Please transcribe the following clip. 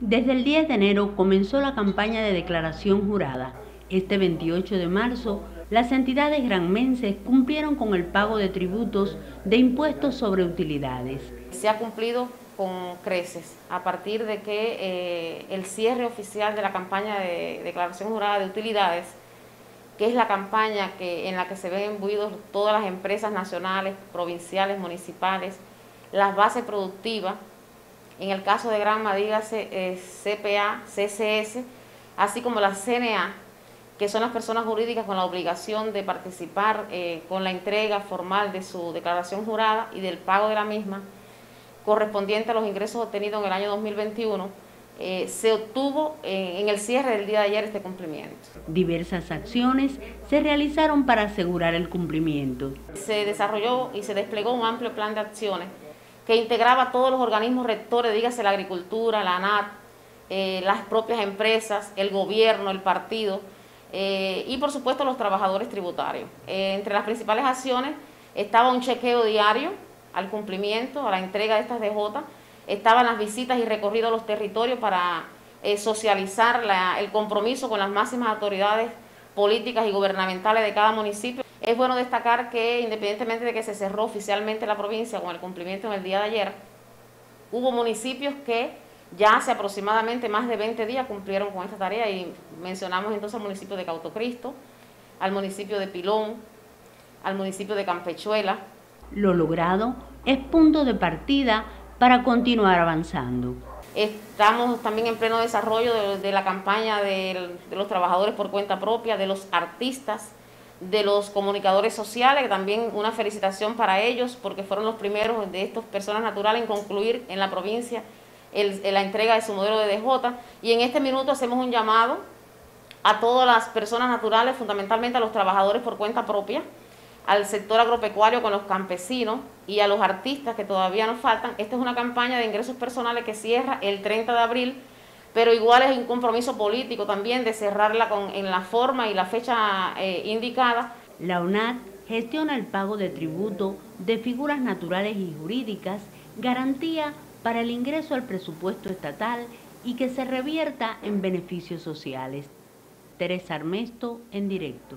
Desde el 10 de enero comenzó la campaña de declaración jurada. Este 28 de marzo, las entidades granmenses cumplieron con el pago de tributos de impuestos sobre utilidades. Se ha cumplido con creces a partir de que eh, el cierre oficial de la campaña de declaración jurada de utilidades, que es la campaña en la que se ven imbuidos todas las empresas nacionales, provinciales, municipales, las bases productivas, en el caso de Granma, dígase eh, CPA, CCS, así como la CNA, que son las personas jurídicas con la obligación de participar eh, con la entrega formal de su declaración jurada y del pago de la misma, correspondiente a los ingresos obtenidos en el año 2021, eh, se obtuvo en el cierre del día de ayer este cumplimiento. Diversas acciones se realizaron para asegurar el cumplimiento. Se desarrolló y se desplegó un amplio plan de acciones que integraba todos los organismos rectores, dígase la agricultura, la ANAT, eh, las propias empresas, el gobierno, el partido eh, y por supuesto los trabajadores tributarios. Eh, entre las principales acciones estaba un chequeo diario al cumplimiento, a la entrega de estas DJ, estaban las visitas y recorridos a los territorios para socializar el compromiso con las máximas autoridades políticas y gubernamentales de cada municipio. Es bueno destacar que independientemente de que se cerró oficialmente la provincia con el cumplimiento en el día de ayer, hubo municipios que ya hace aproximadamente más de 20 días cumplieron con esta tarea y mencionamos entonces al municipio de Cautocristo, al municipio de Pilón, al municipio de Campechuela. Lo logrado es punto de partida para continuar avanzando. Estamos también en pleno desarrollo de, la campaña de los trabajadores por cuenta propia, de los artistas, de los comunicadores sociales, que también una felicitación para ellos porque fueron los primeros de estas personas naturales en concluir en la provincia la entrega de su modelo de DJ. Y en este minuto hacemos un llamado a todas las personas naturales, fundamentalmente a los trabajadores por cuenta propia, al sector agropecuario con los campesinos y a los artistas que todavía nos faltan. Esta es una campaña de ingresos personales que cierra el 30 de abril pero igual es un compromiso político también de cerrarla con, en la forma y la fecha eh, indicada. La UNAD gestiona el pago de tributo de figuras naturales y jurídicas, garantía para el ingreso al presupuesto estatal y que se revierta en beneficios sociales. Teresa Armesto, en directo.